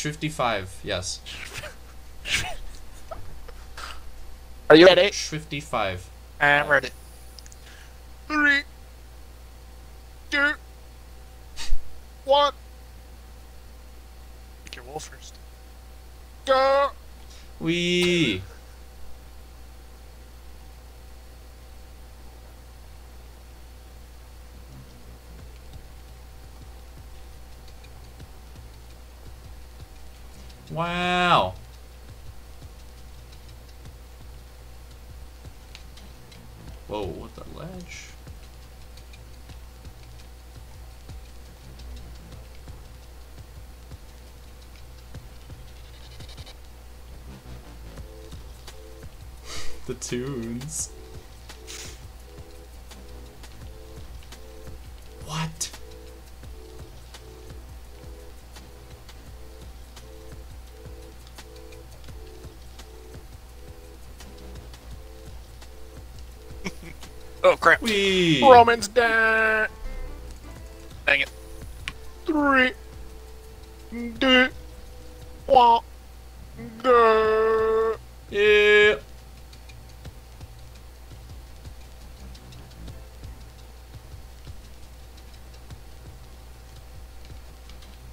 55, yes. Are you ready? 55. I'm ready. Three, two, one. Pick your wolf first. Go. Wee! Wow! Whoa, what the ledge? the tunes. Wee! Roman's down. Dang it! Three, two, one. Go. Yeah!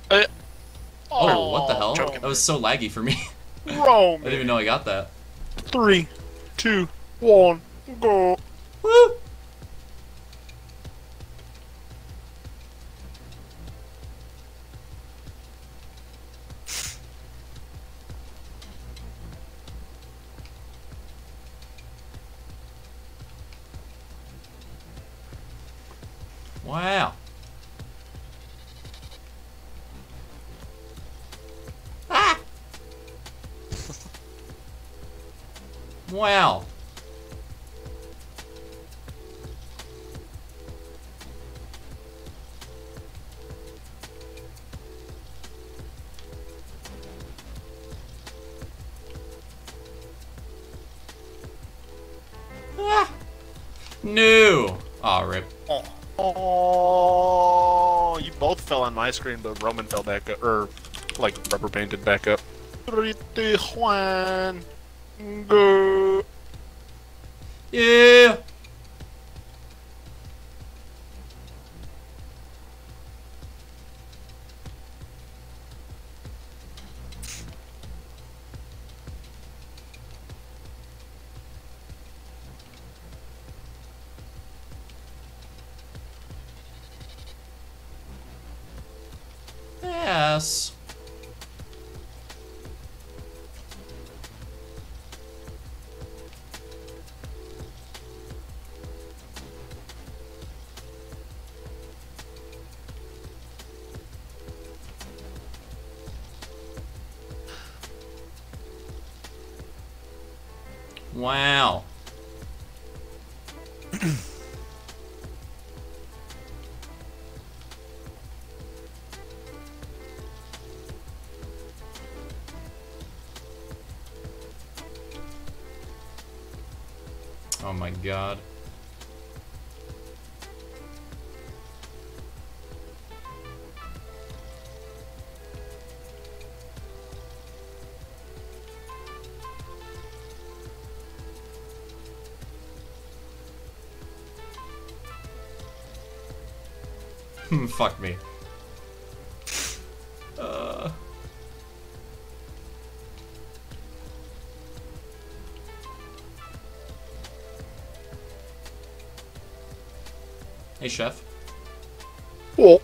Uh, Oh, what the hell? Joking. That was so laggy for me. I didn't even know I got that. Three, two, one. Go. Wow. Ah! No. Aw, rip. Oh, you both fell on my screen, but Roman fell back up, or like rubber banded back up. Two, one. Go. Yeah. Wow. Oh my god. Fuck me. Uh. Hey, chef. Oh.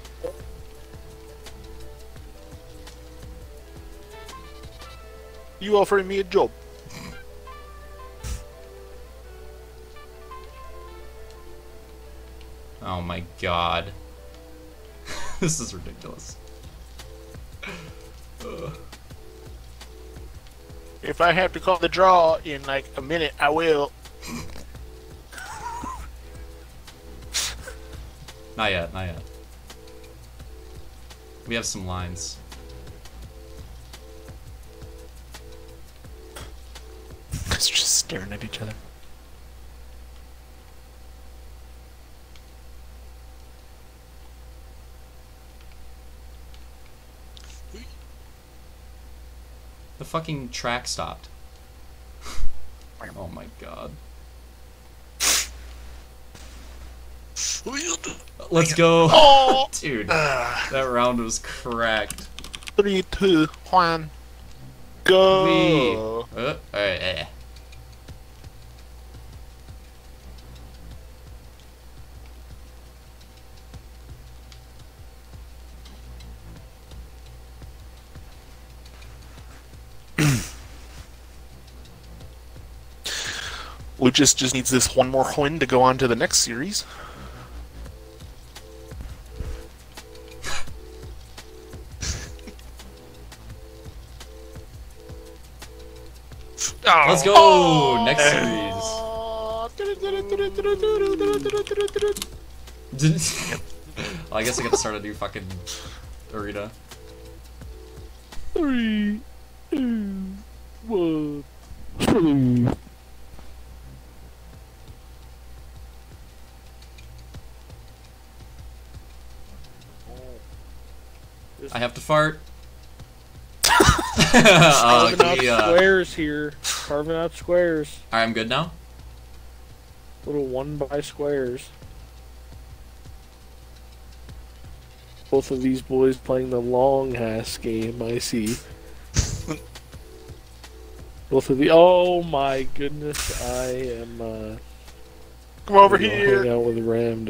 You offering me a job? Oh my god. This is ridiculous. Ugh. If I have to call the draw in like a minute, I will. Not yet, not yet. We have some lines. It's just staring at each other. Fucking track stopped. Oh my god. Let's go. Oh! Dude, Uh, that round was cracked. three, two, one, go. Uh, alright, eh. Lucius just needs this one more win to go on to the next series. Oh, Let's go! Oh. Next series. Well, I guess I gotta start a new fucking arena. Three, two, one. Three. I have to fart. Carving uh, out can uh, squares here. Carving out squares. Alright, I'm good now? Little one by squares. Both of these boys playing the long ass game, I see. Both of the oh my goodness, I am uh Come over here. hang out with Ram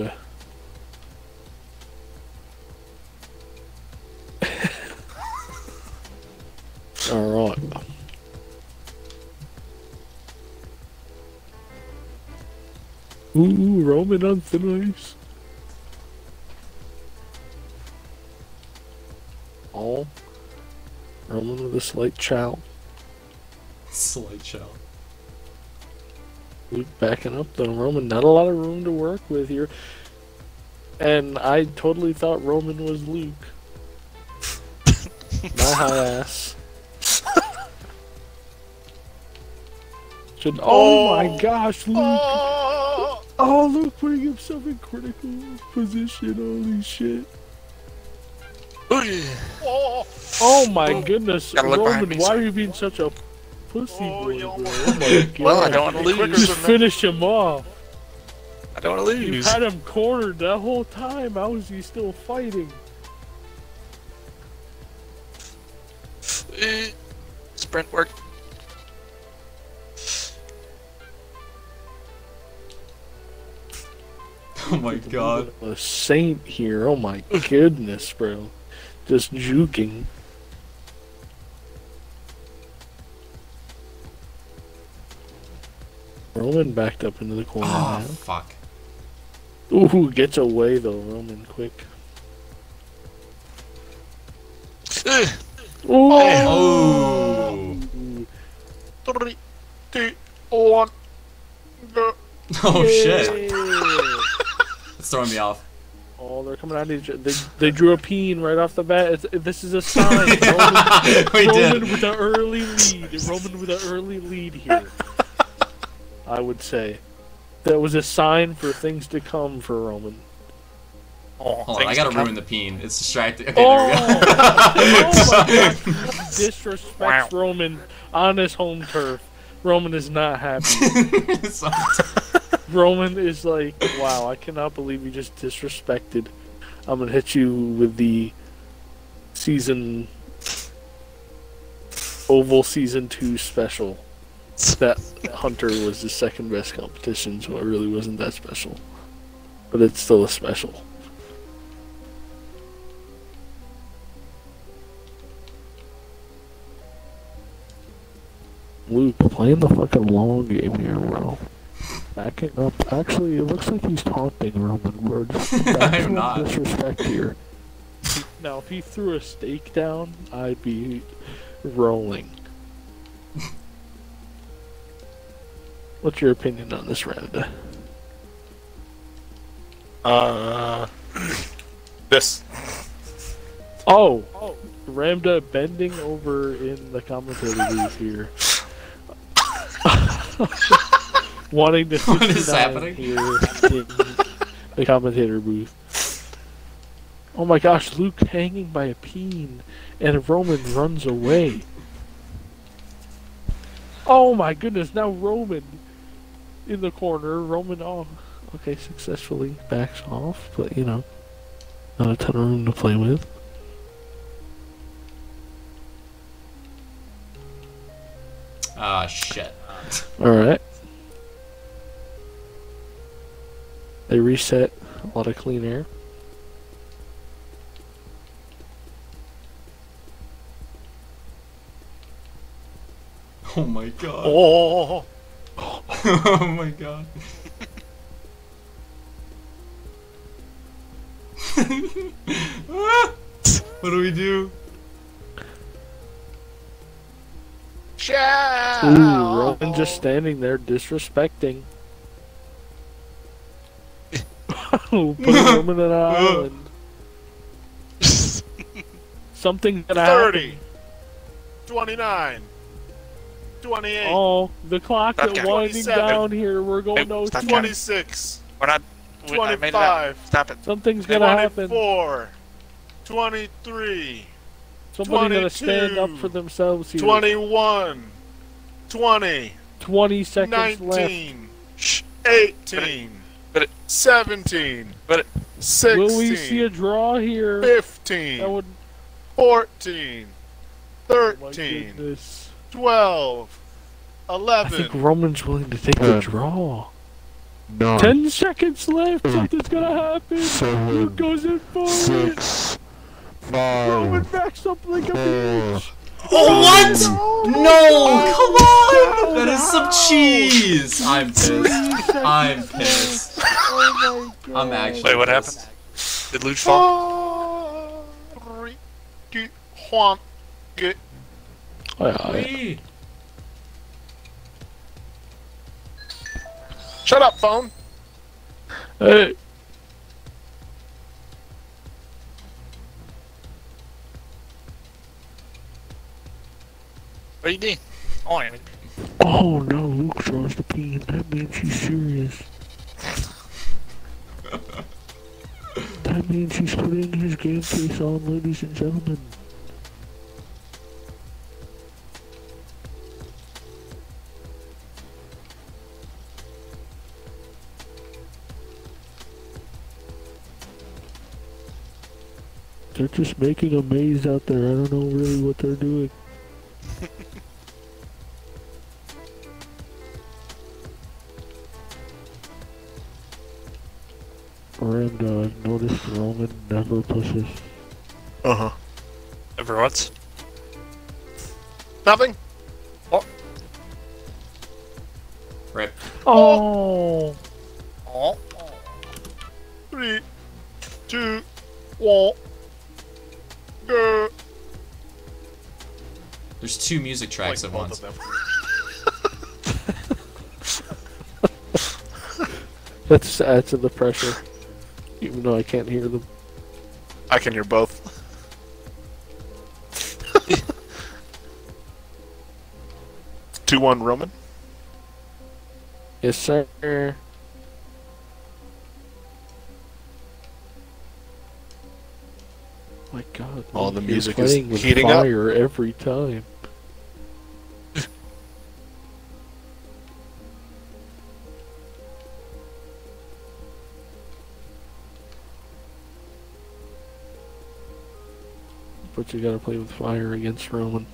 Alright. Ooh, Roman on thin ice. Oh. Roman with a slight chow. Slideshow. Luke backing up though. Roman, not a lot of room to work with here. And I totally thought Roman was Luke. My high ass. Should, oh, my gosh, Luke! Oh! Oh, Luke putting himself in critical position. Holy shit! Oh! Oh my goodness, Gotta look behind Roman, why are you being such a pussy Oh, boy? bro? Oh my! Well, I don't want to Quicker lose. Just finish him off. I don't want to lose. You lose. had him cornered that whole time. How is he still fighting? Eh, Sprint work. Oh my god. A saint here. Oh my goodness, bro. Just juking. Roman backed up into the corner Oh, fuck. Ooh, gets away though, Roman, quick. Eh, Ooh. Oh. Three, two, one, go. Oh shit. Yay. It's throwing me off. Oh, they're coming at each other. They, they drew a peen right off the bat. It's, this is a sign. Roman, we Roman did. with an early lead. Roman with an early lead here. I would say. That was a sign for things to come for Roman. Oh, Hold on, I gotta to come. ruin the peen. It's distracting. Okay, Oh! there oh we my go. god! Disrespects Roman on his home turf. Roman is not happy. Roman is like, wow, I cannot believe you just disrespected. I'm gonna hit you with the season Oval Season 2 special. That Hunter was the second best competition, so it really wasn't that special. But it's still a special. Luke, playing the fucking long game here, bro. Backing up. Actually, it looks like he's taunting Roman. Bro. Just I'm maximum not. disrespect here. Now, if he threw a stake down, I'd be rolling. What's your opinion on this round? Uh, this. Oh, oh, Ramda bending over in the commentator booth here. Wanting to What is happening? here in the commentator booth. Oh my gosh, Luke hanging by a peen, and Roman runs away. Oh my goodness! Now Roman in the corner. Roman, oh, okay, successfully backs off, but you know, not a ton of room to play with. Ah, shit. All They reset a lot of clean air. Oh my god. Oh, oh my god. What do we do? shout! Ooh, Roman just standing there disrespecting. Put Roman on an uh. island. Something gonna happen. 30, 29, 28, Oh, the clock is winding down here. We're going Nope, oh, no 26, We're not. we- I made it 25, Stop it. Something's gonna happen. 24, 23, Somebody gonna stand up for themselves here. 21, 20, 20 seconds left. 19, Shh. 18, But it- 17, But it- 16, Will we see a draw here? 15, That would. 14, Oh 13, goodness. 12, I think Roman's willing to take the draw. Nine, Ten seconds left. eight, Something's gonna happen. Who seven, goes in for it? six, Roman five, backs up like a four, bitch. Oh, oh, what? No, oh, come on! That is some cheese! I'm pissed. I'm pissed. Oh my god. I'm actually Wait, what happened? Did Looch fall? Three, two, one, good. Aye, aye. Shut up, phone. Hey. What are you doing? Oh, I mean, Oh no, Luke draws the pin. That means he's serious. that means he's putting his game face on, ladies and gentlemen. They're just making a maze out there. I don't know really what they're doing. Never pushes. Uh huh. ever what? Nothing. Rip. Oh! Oh. Three, two, one, go. There's two music tracks Like at once. of them. That's adds to the pressure. Even though I can't hear them. I can hear both. Two one Roman. Yes, sir. My God! All the music is heating up. every time. But you gotta play with fire against Roman.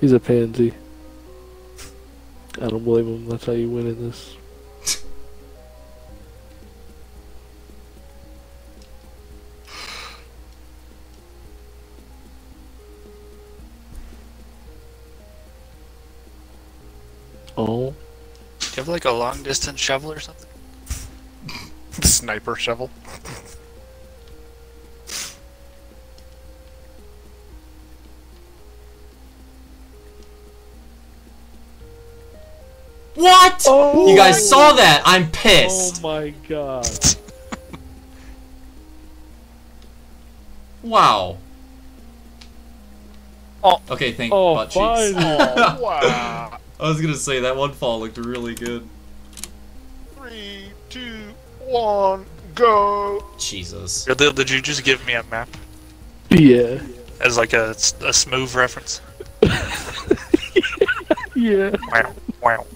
He's a pansy. I don't blame him. That's how you win in this. Oh, Do you have like a long distance shovel or something? Sniper shovel. What? Oh you guys saw that? I'm pissed. oh my God! Wow. Oh. Okay, thank Oh, butt cheeks. finally. Oh, wow. I was gonna say that one fall looked really good. Three, two, one, go. Jesus. Did, did you just give me a map Yeah, as like a, a smooth reference? yeah. Yeah. Wow, wow, wow.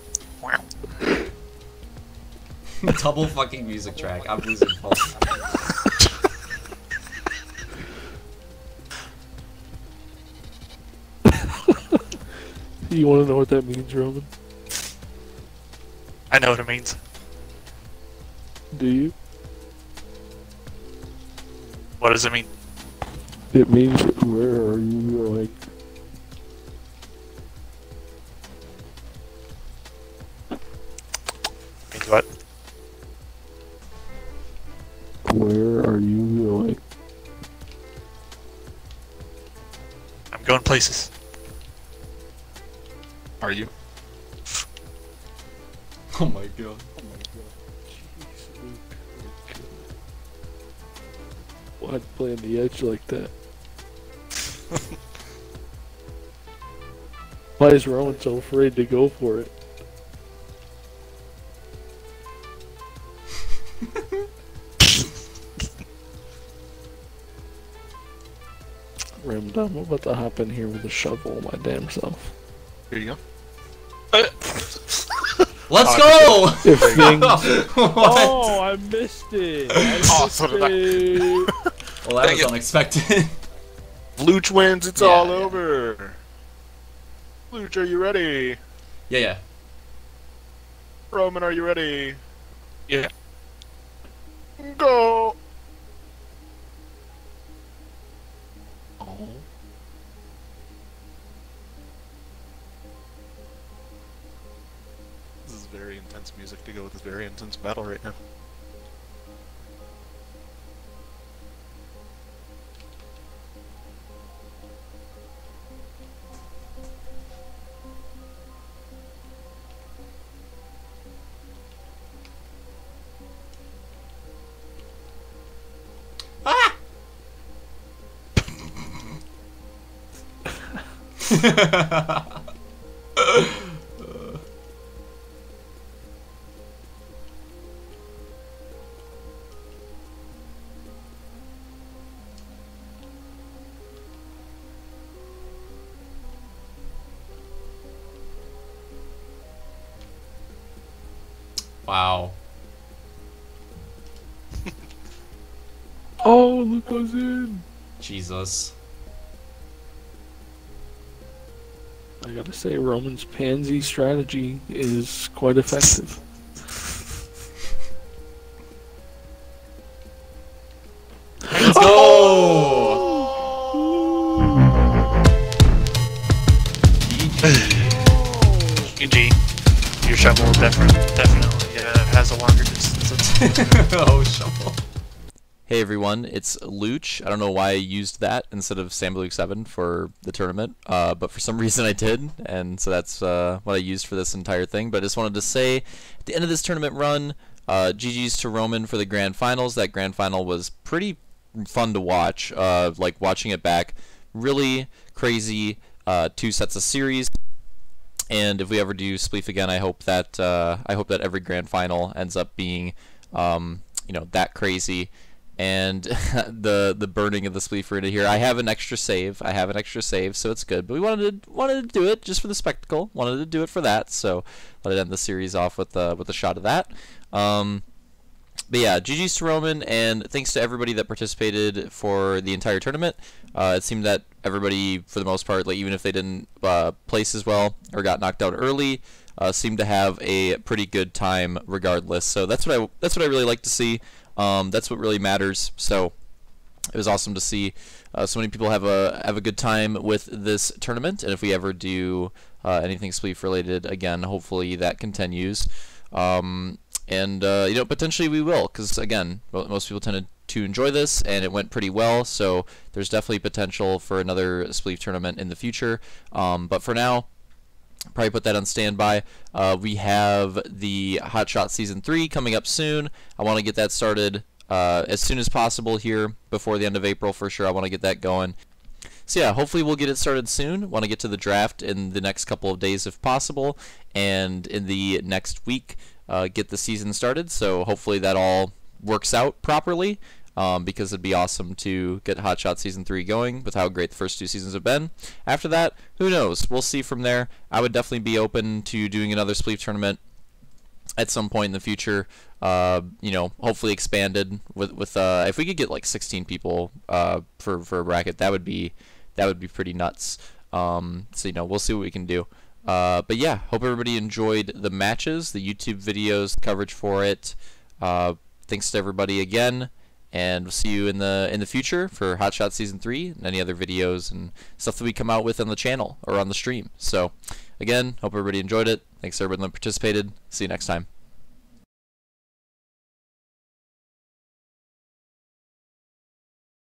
Double fucking music track. I'm losing focus. You want to know what that means, Roman? I know what it means. Do you? What does it mean? It means where are you going? Going places. Are you? Oh my god. Why'd play on the edge like that? Why is Roman so afraid to go for it? Rammed, I'm about to hop in here with a shovel my damn self. Here you go. Uh, Let's Oh, go! If things... Oh, I missed it! I Oh, missed so it. well, that Dang was it. unexpected. Looch wins. It's Yeah, all yeah. over. Looch, are you ready? yeah, yeah. Roman, are you ready? Yeah. Go. Is very intense music to go with this very intense battle right now. Ah! wow. Oh, look who's in! Jesus. I gotta say, Roman's pansy strategy is quite effective. Let's go! GG. Your shovel definitely, definitely has a longer distance. oh, shovel. Hey everyone, it's Looch. I don't know why I used that instead of StandbyLuke 7 for the tournament, uh, but for some reason I did, and so that's uh, what I used for this entire thing. But I just wanted to say, at the end of this tournament run, uh, GG's to Roman for the grand finals. That grand final was pretty fun to watch, uh, like watching it back. Really crazy uh, two sets of series. And if we ever do Spleef again, I hope that uh, I hope that every grand final ends up being, um, you know, that crazy and the the burning of the spleef into here. I have an extra save. I have an extra save, so it's good. But we wanted to wanted to do it just for the spectacle. Wanted to do it for that. So let it end the series off with uh, with a shot of that. Um, but yeah, GG's to Roman, and thanks to everybody that participated for the entire tournament. Uh, it seemed that everybody, for the most part, like even if they didn't uh, place as well or got knocked out early, uh, seemed to have a pretty good time regardless. So that's what I that's what I really like to see. Um, that's what really matters. So it was awesome to see uh, so many people have a have a good time with this tournament. And if we ever do uh, anything Spleef related again, hopefully that continues. Um, and uh, you know potentially we will, because again, most people tended to enjoy this, and it went pretty well. So there's definitely potential for another Spleef tournament in the future. Um, but for now, probably put that on standby. Uh, we have the Hot Shot Season 3 coming up soon. I want to get that started uh, as soon as possible here before the end of April for sure. I want to get that going. So yeah, hopefully we'll get it started soon. Want to get to the draft in the next couple of days if possible, and in the next week uh, get the season started. So hopefully that all works out properly. um, because it'd be awesome to get Hot Shot Season 3 going with how great the first two seasons have been. After that, who knows? We'll see from there. I would definitely be open to doing another Spleef tournament at some point in the future. Uh, you know, hopefully expanded with with uh, if we could get like 16 people uh, for for a bracket, that would be that would be pretty nuts. Um, so you know, we'll see what we can do. Uh, but yeah, hope everybody enjoyed the matches, the YouTube videos, coverage for it. Uh, thanks to everybody again, and we'll see you in the in the future for Hot Shot Season Three and any other videos and stuff that we come out with on the channel or on the stream. So, again, hope everybody enjoyed it. Thanks to everyone that participated. See you next time.